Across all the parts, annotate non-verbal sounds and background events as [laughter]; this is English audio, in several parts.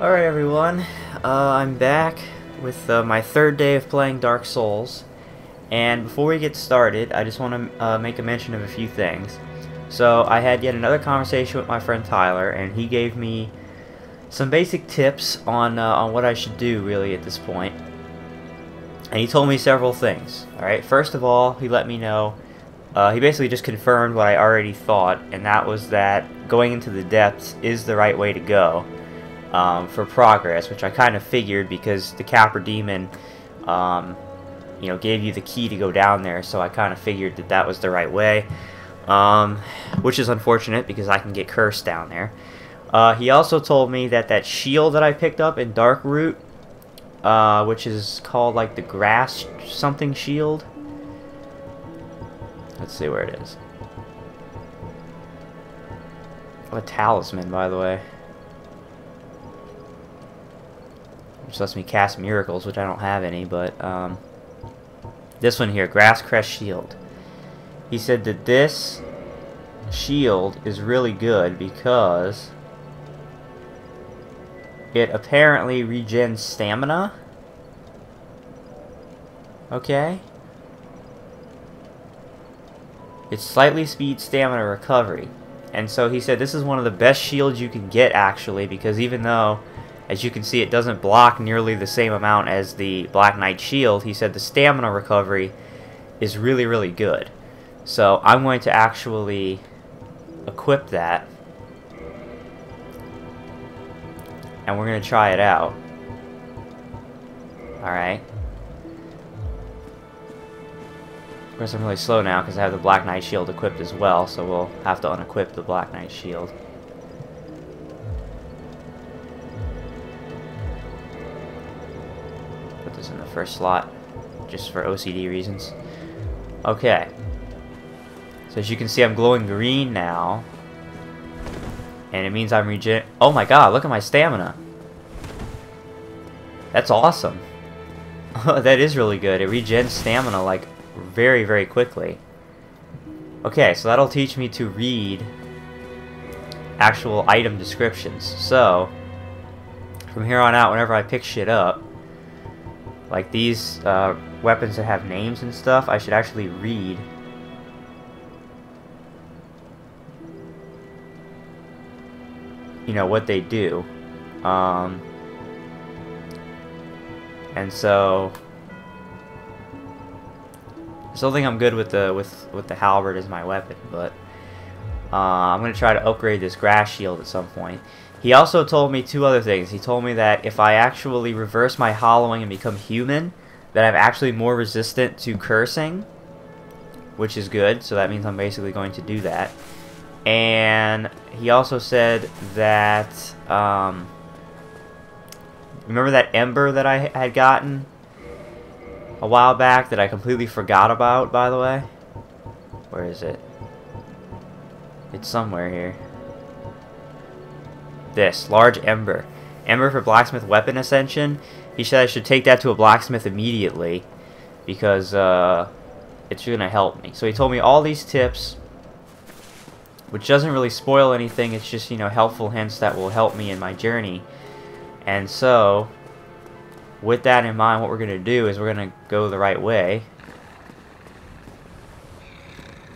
Alright everyone, uh, I'm back with uh, my third day of playing Dark Souls. And before we get started, I just want to uh, make a mention of a few things. So, I had yet another conversation with my friend Tyler, and he gave me some basic tips on, uh, on what I should do, really, at this point. And he told me several things. Alright, first of all, he let me know, uh, he basically just confirmed what I already thought, and that was that going into the depths is the right way to go um, for progress, which I kind of figured because the Capra Demon, um, you know, gave you the key to go down there, so I kind of figured that that was the right way, um, which is unfortunate because I can get cursed down there. Uh, he also told me that that shield that I picked up in Darkroot, uh, which is called like the grass something shield. Let's see where it is. a talisman, by the way. Which lets me cast miracles, which I don't have any, but um, this one here, Grass Crest Shield. He said that this shield is really good because it apparently regens stamina. Okay. It slightly speeds stamina recovery. And so he said this is one of the best shields you can get actually because even though as you can see, it doesn't block nearly the same amount as the Black Knight Shield. He said the stamina recovery is really, really good. So I'm going to actually equip that. And we're going to try it out. Alright. Of course, I'm really slow now because I have the Black Knight Shield equipped as well, so we'll have to unequip the Black Knight Shield. First slot, just for OCD reasons. Okay. So as you can see, I'm glowing green now. And it means I'm regen- Oh my god, look at my stamina. That's awesome. [laughs] that is really good. It regens stamina, like, very, very quickly. Okay, so that'll teach me to read actual item descriptions. So, from here on out, whenever I pick shit up, like these uh, weapons that have names and stuff, I should actually read. You know, what they do. Um, and so... I still think I'm good with the with with the halberd as my weapon, but uh, I'm gonna try to upgrade this grass shield at some point. He also told me two other things. He told me that if I actually reverse my hollowing and become human, that I'm actually more resistant to cursing, which is good, so that means I'm basically going to do that. And he also said that, um, remember that ember that I had gotten a while back that I completely forgot about, by the way? Where is it? It's somewhere here. This, large ember. Ember for blacksmith weapon ascension. He said I should take that to a blacksmith immediately because uh, it's to help me. So he told me all these tips, which doesn't really spoil anything. It's just, you know, helpful hints that will help me in my journey. And so, with that in mind, what we're to do is we're to go the right way.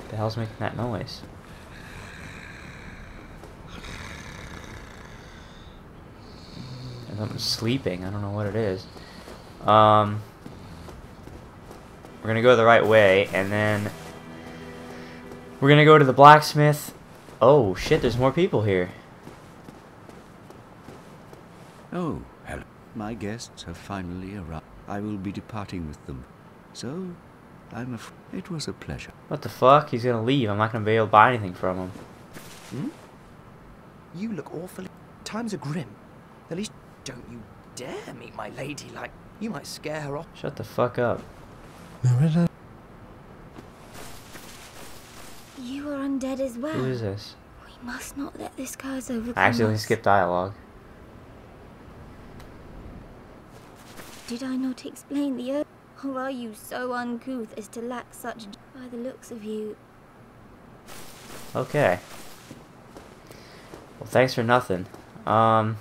The hell's making that noise? I'm sleeping. I don't know what it is. Um, we're going to go the right way, and then we're going to go to the blacksmith. Oh, shit, there's more people here. Oh, hello. My guests have finally arrived. I will be departing with them. So, I'm afraid it was a pleasure. What the fuck? He's gonna leave. I'm not gonna be able to buy anything from him. Hmm? You look awfully... Times are grim. The least don't you dare meet my lady like you might scare her off. Shut the fuck up. You are undead as well. Who is this? We must not let this curse overcome I accidentally us. skipped dialogue. Did I not explain the earth? Or are you so uncouth as to lack such by the looks of you? Okay. Well, thanks for nothing. Um...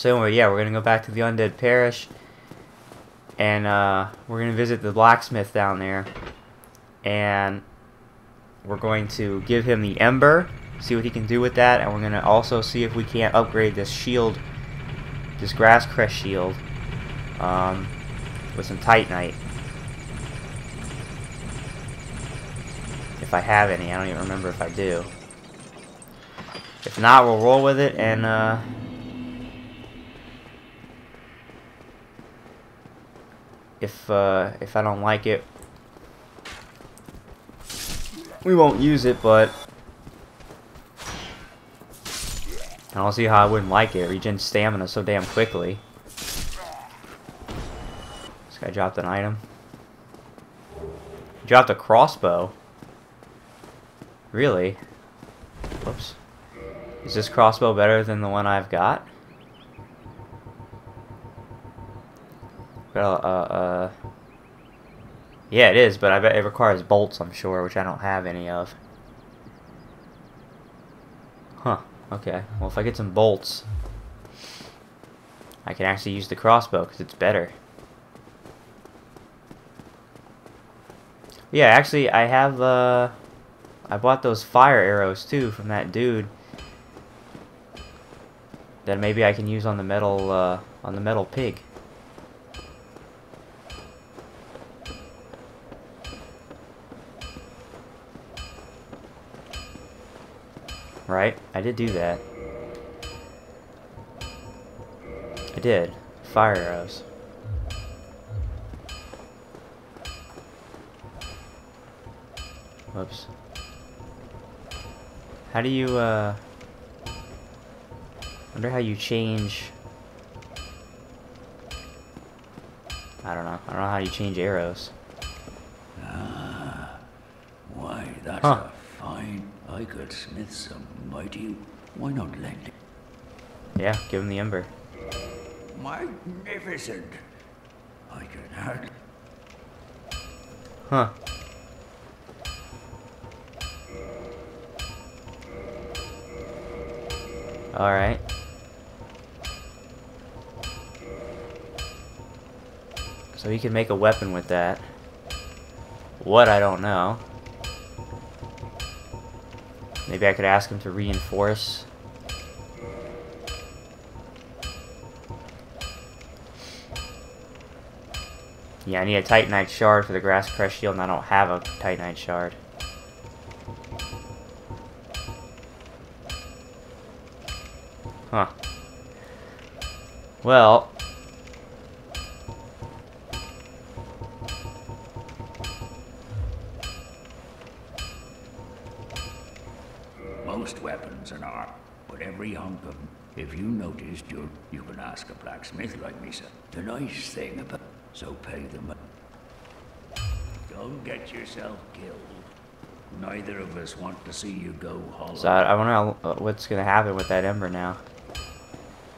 So anyway, yeah, we're gonna go back to the Undead Parish, and uh, we're gonna visit the blacksmith down there, and we're going to give him the Ember, see what he can do with that, and we're gonna also see if we can't upgrade this shield, this Grass Crest shield, um, with some Titanite. If I have any, I don't even remember if I do. If not, we'll roll with it and uh, if uh, if I don't like it, we won't use it. But I don't see how I wouldn't like it. Regen stamina so damn quickly. This guy dropped an item. He dropped a crossbow. Really? Whoops. Is this crossbow better than the one I've got? Well, uh, uh... Yeah, it is, but I bet it requires bolts, I'm sure, which I don't have any of. Huh, okay. Well, if I get some bolts, I can actually use the crossbow, because it's better. Yeah, actually, I have, uh... I bought those fire arrows, too, from that dude that maybe I can use on the metal uh, on the metal pig. Right? I did do that. I did. Fire arrows. Whoops. How do you, uh wonder how you change... I don't know. I don't know how you change arrows. Ah, why, that's Huh. a fine. I could smith some mighty. Why not lend it? Yeah, give him the ember. Magnificent. I can hardly. Huh. Alright. So he can make a weapon with that. What, I don't know. Maybe I could ask him to reinforce. Yeah, I need a Titanite shard for the Grass Crest shield, and I don't have a Titanite shard. Huh. Well. But every hunk of 'em. If you noticed, you you can ask a blacksmith like me, sir. The nice thing about so pay them. Don't get yourself killed. Neither of us want to see you go hollow. So I, I wonder how, uh, what's gonna happen with that ember now.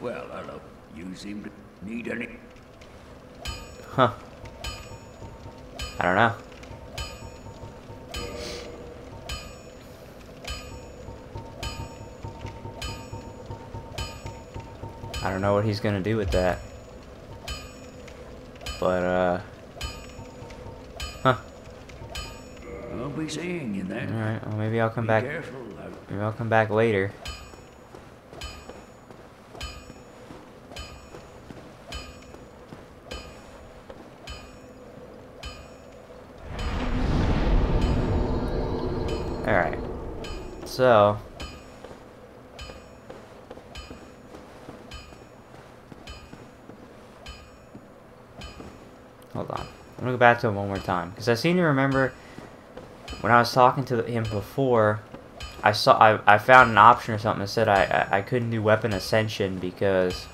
Well, hello. You seem to need any. Huh. I don't know. I don't know what he's gonna do with that. But, uh... Huh. I'll be seeing you then. Alright, well maybe I'll come Be back... careful. Maybe I'll come back later. Alright. So... Hold on. I'm gonna go back to him one more time. Because I seem to remember when I was talking to him before, I saw I, I found an option or something that said I, I, I couldn't do weapon ascension because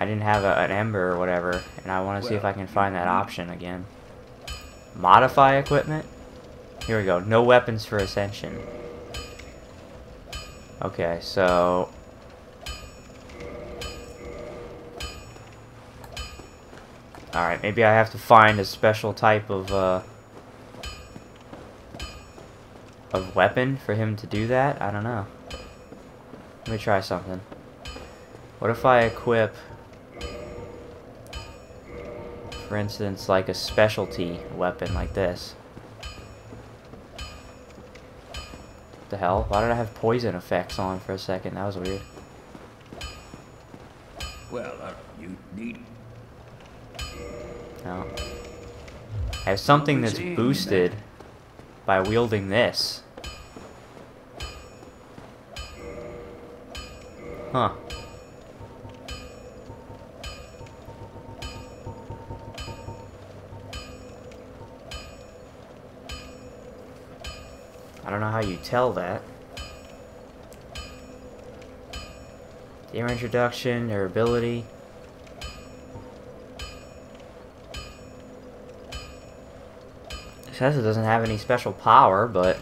I didn't have a, an ember or whatever, and I want to see if I can find that option again. Modify equipment. Here we go. No weapons for ascension. Okay, so Alright, maybe I have to find a special type of, uh, of weapon for him to do that? I don't know. Let me try something. What if I equip, for instance, like a specialty weapon like this? What the hell? Why did I have poison effects on for a second? That was weird. Well, uh, you need... No. I have something oh, that's boosted by wielding this. Huh. I don't know how you tell that. Damage reduction, their ability. It says it doesn't have any special power, but...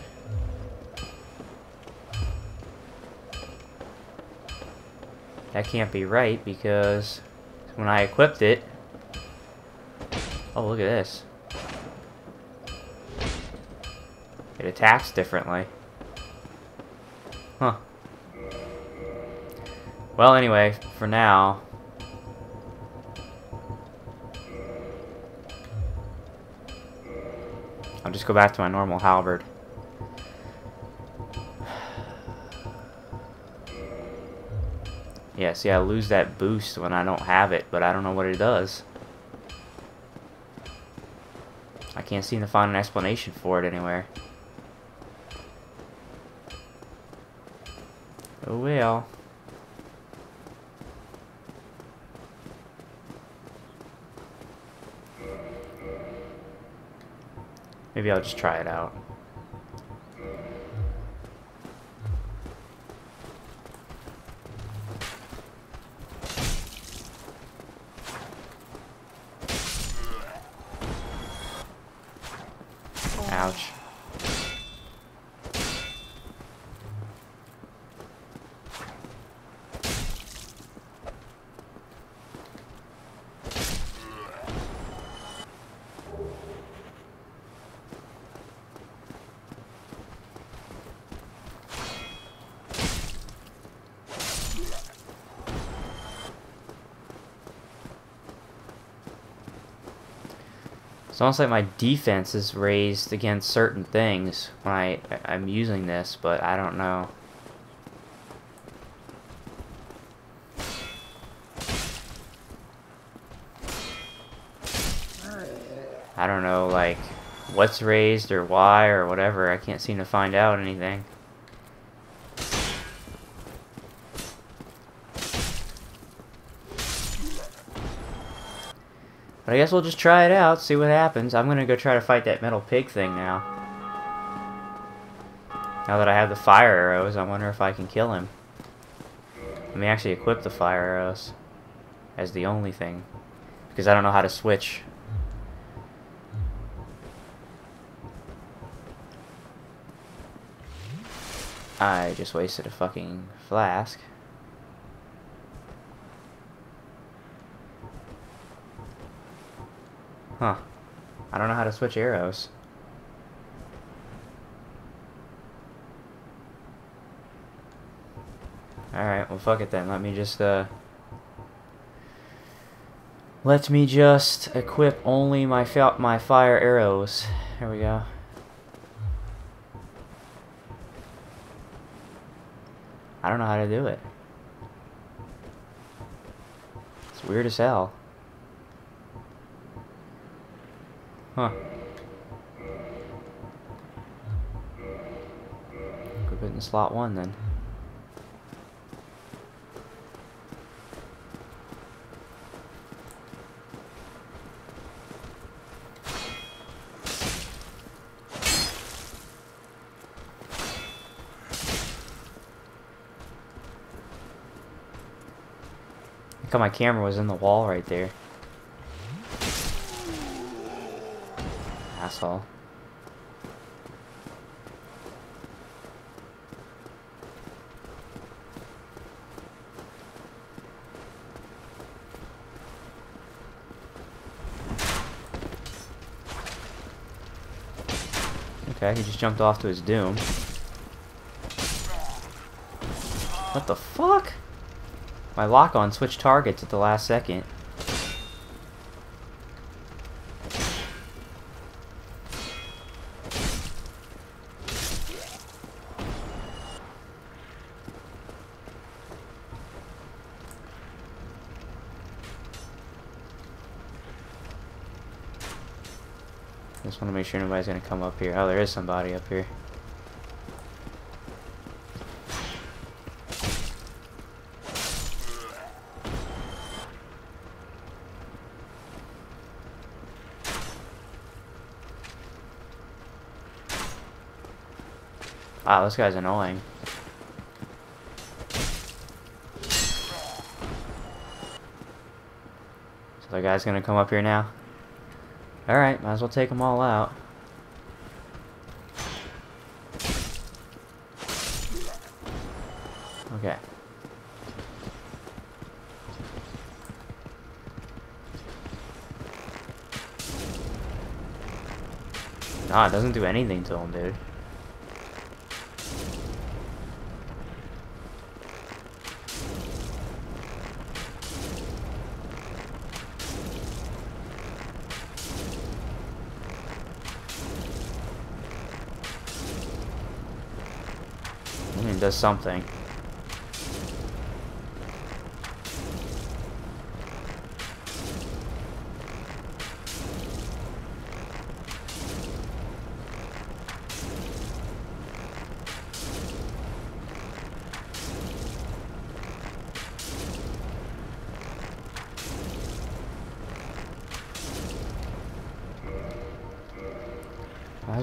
That can't be right because when I equipped it... Oh, look at this. It attacks differently. Huh. Well, anyway, for now... just go back to my normal halberd. Yeah, see, I lose that boost when I don't have it, but I don't know what it does. I can't seem to find an explanation for it anywhere. Oh well. Maybe I'll just try it out. Ouch. Almost like my defense is raised against certain things when I, I'm using this, but I don't know. I don't know, like, what's raised or why or whatever. I can't seem to find out anything. I guess we'll just try it out, see what happens. I'm gonna go try to fight that metal pig thing now. Now that I have the fire arrows, I wonder if I can kill him. Let me actually equip the fire arrows as the only thing. Because I don't know how to switch. I just wasted a fucking flask. Huh. I don't know how to switch arrows. Alright, well fuck it then. Let me just, uh... Let me just equip only my, my fire arrows. There we go. I don't know how to do it. It's weird as hell. Huh. It in slot one then. Look how my camera was in the wall right there. Asshole. Okay, he just jumped off to his doom. What the fuck? My lock-on switched targets at the last second. Sure nobody's gonna come up here. Oh, there is somebody up here. Wow, this guy's annoying. So the guy's gonna come up here now? Alright, might as well take them all out. Okay. Nah, it doesn't do anything to him, dude. I does something.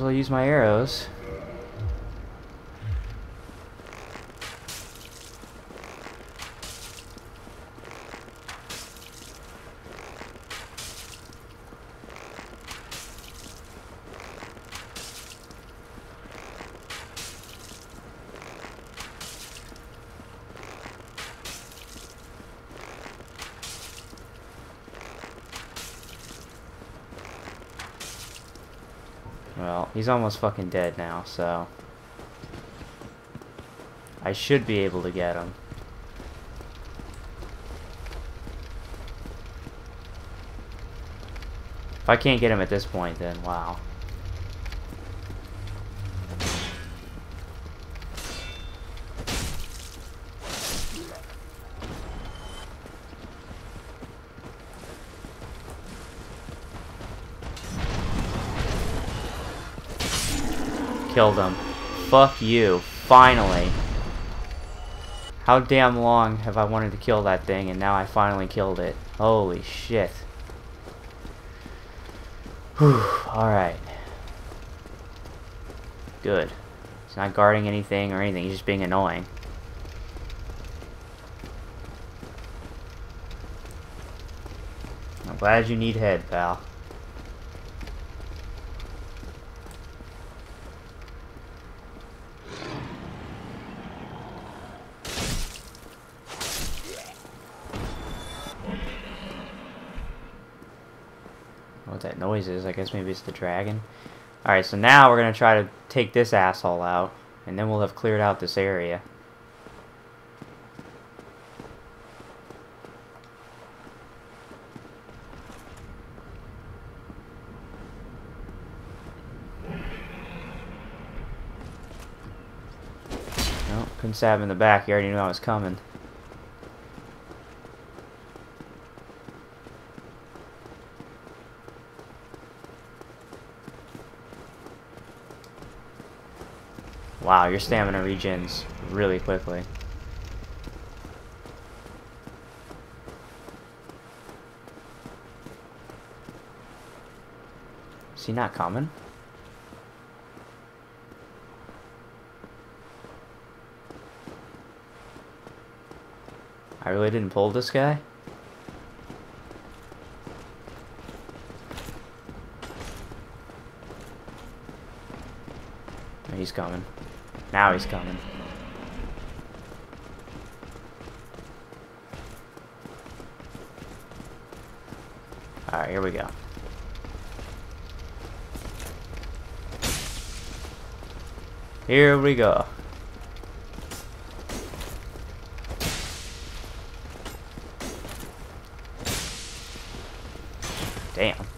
As well use my arrows. Well, he's almost fucking dead now, so... I should be able to get him. If I can't get him at this point, then wow. Killed him. Fuck you. Finally. How damn long have I wanted to kill that thing and now I finally killed it. Holy shit. Whew. Alright. Good. He's not guarding anything or anything, he's just being annoying. I'm glad you need head, pal. What that noise is. I guess maybe it's the dragon. Alright, so now we're going to try to take this asshole out, and then we'll have cleared out this area. Couldn't stab him in the back. He already knew I was coming. Wow, your stamina regens really quickly. Is he not coming? I really didn't pull this guy? He's coming. Now he's coming. Alright, here we go. Here we go. Damn.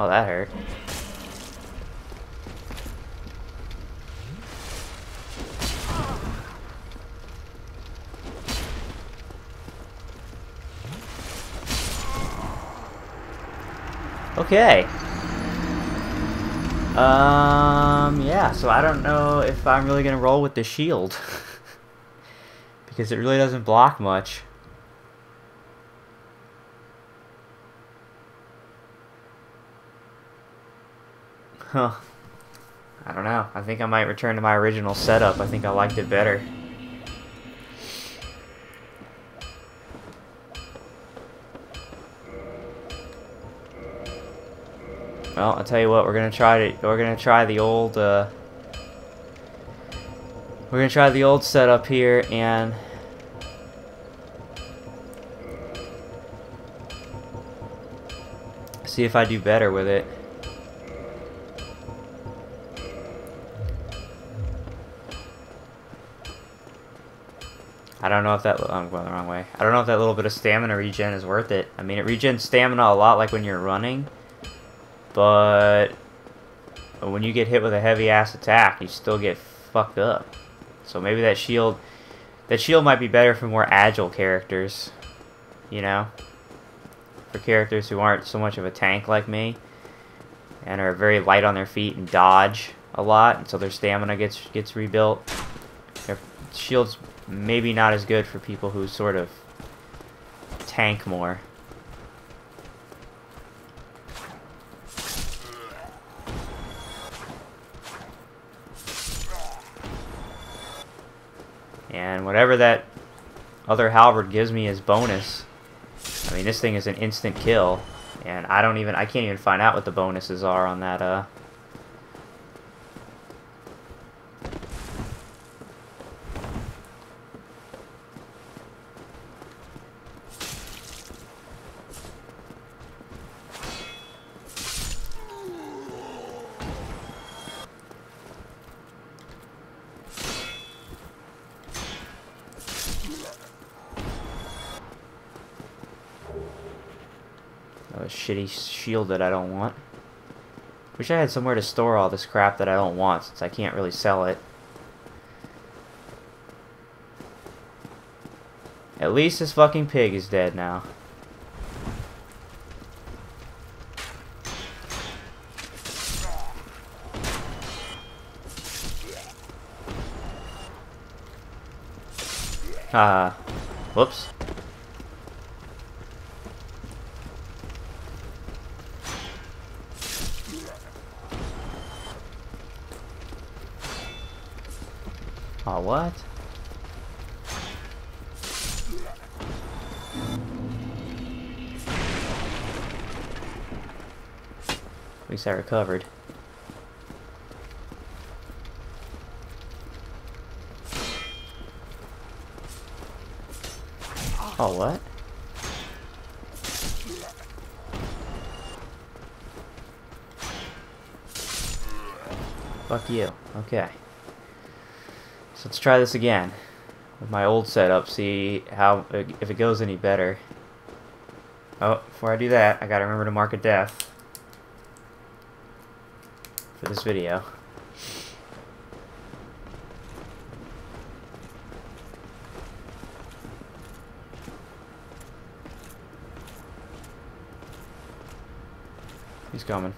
Well, that hurt. Okay. Um, yeah, so I don't know if I'm really going to roll with the shield. [laughs] because it really doesn't block much. Huh. I don't know. I think I might return to my original setup. I think I liked it better. Well, I'll tell you what, we're gonna try to we're gonna try the old uh, we're gonna try the old setup here and see if I do better with it. Know if that I'm going the wrong way. I don't know if that little bit of stamina regen is worth it. I mean, it regens stamina a lot like when you're running, but when you get hit with a heavy ass attack, you still get fucked up. So maybe that shield that shield might be better for more agile characters, you know? For characters who aren't so much of a tank like me and are very light on their feet and dodge a lot, and so their stamina gets gets rebuilt. Their shields maybe not as good for people who sort of tank more. And whatever that other halberd gives me as bonus, I mean, this thing is an instant kill. And I don't even, I can't even find out what the bonuses are on that, uh, shield that I don't want. Wish I had somewhere to store all this crap that I don't want, since I can't really sell it. At least this fucking pig is dead now. Ah, uh, whoops. Oh, what? At least I recovered. Oh, what? Fuck you. Okay. So let's try this again with my old setup, see how if it goes any better. Oh, before I do that, I gotta remember to mark a death for this video. He's coming.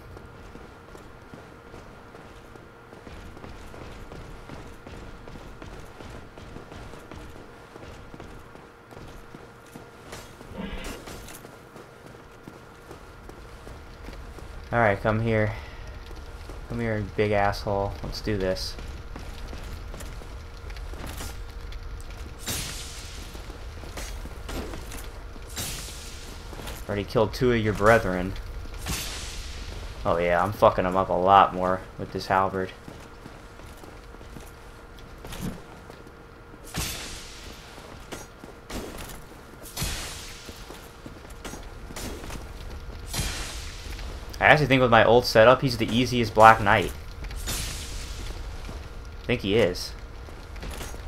Alright, come here. Come here, big asshole. Let's do this. Already killed two of your brethren. Oh yeah, I'm fucking them up a lot more with this halberd. Actually think with my old setup, he's the easiest Black Knight. I think he is.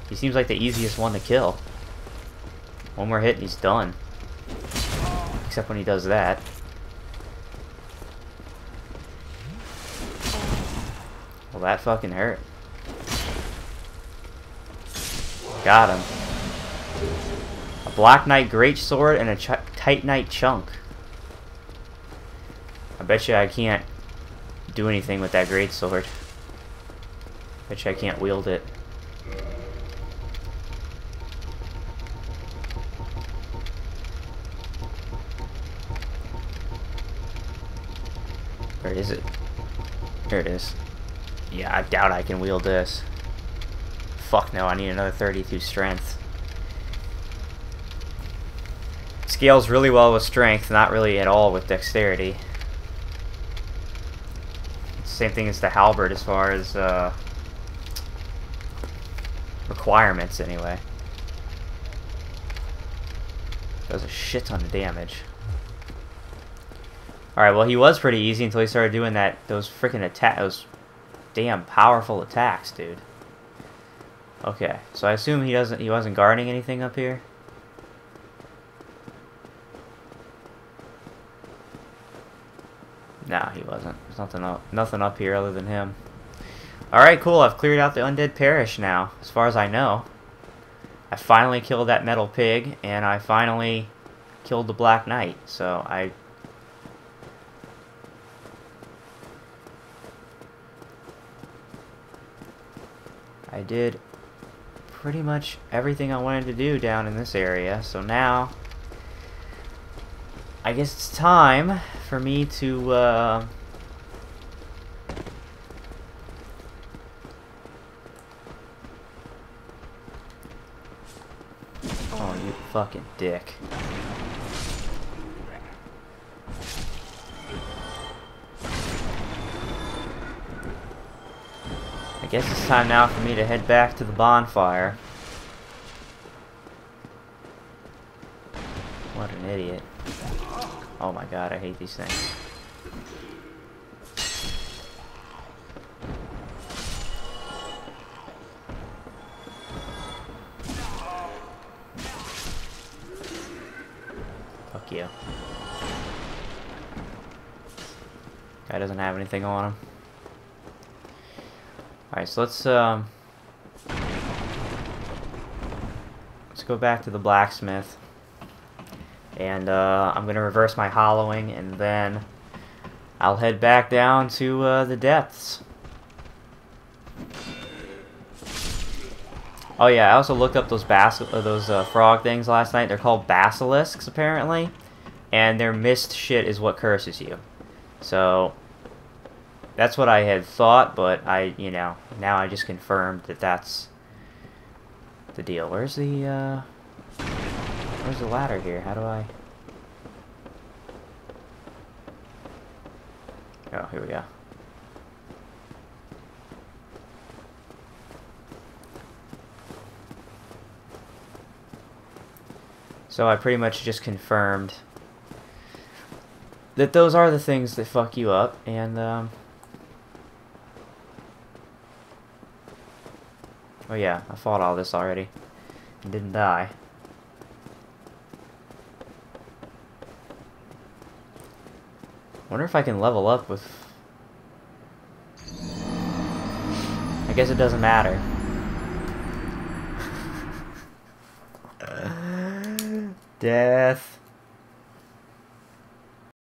He seems like the easiest one to kill. One more hit and he's done. Except when he does that. Well, that fucking hurt. Got him. A Black Knight Great Sword and a Ch Knight Chunk. I bet you I can't do anything with that Great Sword. Bet you I can't wield it. Where is it? There it is. Yeah, I doubt I can wield this. Fuck no, I need another 32 strength. Scales really well with strength, not really at all with dexterity. Same thing as the halberd as far as uh, requirements anyway. Does a shit ton of damage. Alright, well he was pretty easy until he started doing that those freaking attack those damn powerful attacks, dude. Okay, so I assume he doesn't he wasn't guarding anything up here. Nah, he wasn't. There's nothing up nothing up here other than him. Alright, cool, I've cleared out the undead parish now, as far as I know. I finally killed that metal pig, and I finally killed the Black Knight, so I I did pretty much everything I wanted to do down in this area. So now, I guess it's time for me to, uh, Oh, you fucking dick. I guess it's time now for me to head back to the bonfire. What an idiot. Oh my god, I hate these things. Fuck you. Guy doesn't have anything on him. Alright, so let's, um... Let's go back to the blacksmith. And, uh, I'm gonna reverse my hollowing, and then I'll head back down to, uh, the depths. Oh yeah, I also looked up those bas uh, those uh, frog things last night. They're called basilisks, apparently. And their mist shit is what curses you. So, that's what I had thought, but I, you know, now I just confirmed that that's the deal. Where's the, uh, where's the ladder here? How do I... Oh, here we go. So I pretty much just confirmed that those are the things that fuck you up, and, um... Oh yeah, I fought all this already. And didn't die. Wonder if I can level up with... I guess it doesn't matter. [laughs] Death.